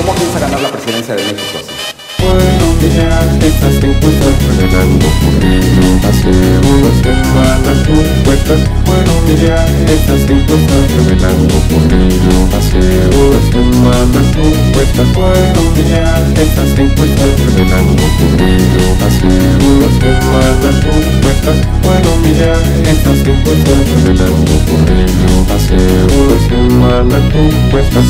¿Cómo piensa ganar la presidencia de México así? Bueno, mira, estas encuestas revelando ocurrido hace unas semanas supuestas. Bueno, mira, estas encuestas revelando ocurrido hace unas semanas supuestas. Bueno, mira, estas encuestas revelando ocurrido hace unas semanas supuestas. Bueno, mira, estas encuestas revelando ocurrido hace unas semanas supuestas.